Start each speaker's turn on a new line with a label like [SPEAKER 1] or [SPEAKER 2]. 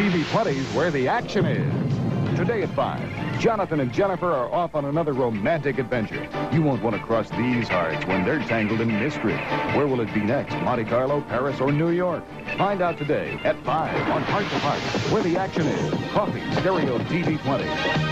[SPEAKER 1] TV20's where the action is. Today at 5, Jonathan and Jennifer are off on another romantic adventure. You won't want to cross these hearts when they're tangled in mystery. Where will it be next? Monte Carlo, Paris, or New York? Find out today at 5 on Hart to Hart, where the action is. KOFY, Stereo TV20.